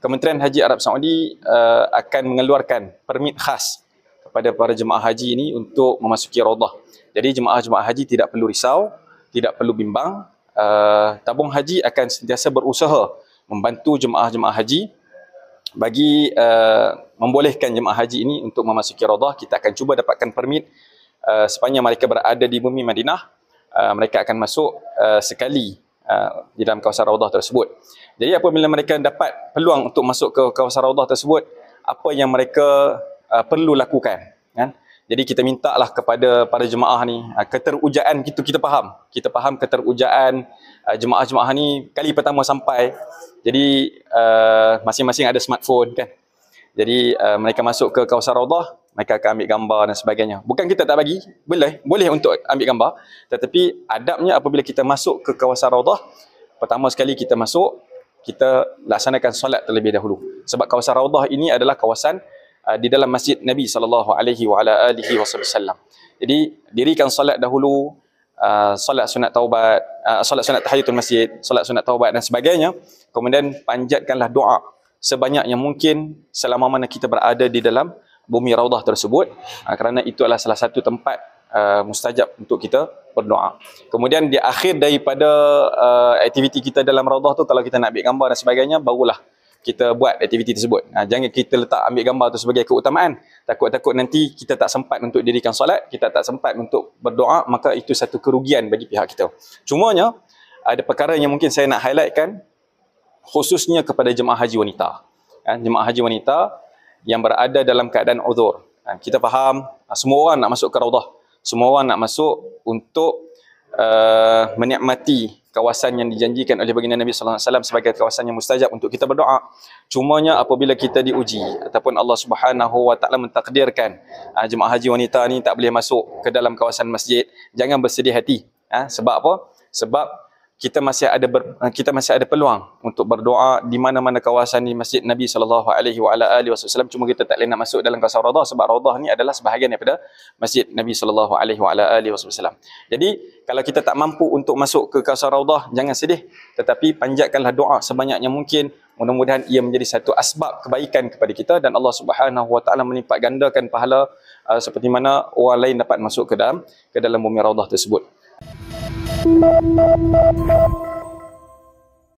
Kementerian Haji Arab Saudi uh, akan mengeluarkan permit khas kepada para jemaah haji ini untuk memasuki Raudah. Jadi jemaah-jemaah haji tidak perlu risau, tidak perlu bimbang. Uh, tabung haji akan sentiasa berusaha membantu jemaah-jemaah haji bagi uh, membolehkan jemaah haji ini untuk memasuki Raudah. Kita akan cuba dapatkan permit uh, sepanjang mereka berada di bumi Madinah. Uh, mereka akan masuk uh, sekali uh, di dalam kawasan Raudah tersebut. Jadi apabila mereka dapat peluang untuk masuk ke kawasan Raudah tersebut, apa yang mereka uh, perlu lakukan? Kan? Jadi kita minta lah kepada para jemaah ni uh, keterujaan itu kita faham. Kita faham keterujaan uh, jemaah-jemaah ni kali pertama sampai. Jadi uh, masing-masing ada smartphone kan. Jadi uh, mereka masuk ke kawasan Raudah, mereka akan ambil gambar dan sebagainya. Bukan kita tak bagi, boleh, boleh untuk ambil gambar. Tetapi adabnya apabila kita masuk ke kawasan Raudah, pertama sekali kita masuk, kita laksanakan solat terlebih dahulu. Sebab kawasan Raudah ini adalah kawasan Uh, di dalam masjid Nabi sallallahu alaihi wa ala alihi wasallam. Jadi dirikan solat dahulu, uh, solat sunat taubat, uh, solat sunat tahiyatul masjid, solat sunat taubat dan sebagainya. Kemudian panjatkanlah doa sebanyak yang mungkin selama mana kita berada di dalam bumi raudah tersebut uh, kerana itu adalah salah satu tempat uh, mustajab untuk kita berdoa. Kemudian di akhir daripada uh, aktiviti kita dalam raudah tu kalau kita nak ambil gambar dan sebagainya barulah kita buat aktiviti tersebut. Ha, jangan kita letak ambil gambar tu sebagai keutamaan. Takut-takut nanti kita tak sempat untuk dirikan solat, kita tak sempat untuk berdoa, maka itu satu kerugian bagi pihak kita. Cumanya, ada perkara yang mungkin saya nak highlightkan, khususnya kepada jemaah haji wanita. Ha, jemaah haji wanita yang berada dalam keadaan uzur. Ha, kita faham, ha, semua orang nak masuk ke raudah. Semua orang nak masuk untuk uh, menikmati kawasan yang dijanjikan oleh baginda Nabi sallallahu alaihi wasallam sebagai kawasan yang mustajab untuk kita berdoa. Cumanya apabila kita diuji ataupun Allah Subhanahu wa taala mentakdirkan uh, jemaah haji wanita ni tak boleh masuk ke dalam kawasan masjid, jangan bersedih hati. Uh, sebab apa? Sebab kita masih ada ber, kita masih ada peluang untuk berdoa di mana-mana kawasan di Masjid Nabi sallallahu alaihi wasallam cuma kita tak boleh nak masuk dalam kawasan Raudhah sebab Raudhah ni adalah sebahagian daripada Masjid Nabi sallallahu alaihi wasallam. Jadi kalau kita tak mampu untuk masuk ke kawasan Raudhah jangan sedih tetapi panjatkanlah doa sebanyak yang mungkin mudah-mudahan ia menjadi satu asbab kebaikan kepada kita dan Allah Subhanahu wa taala melipat gandakan pahala uh, seperti mana orang lain dapat masuk ke dalam ke dalam bumi Raudhah tersebut. Mom, mom, mom, mom.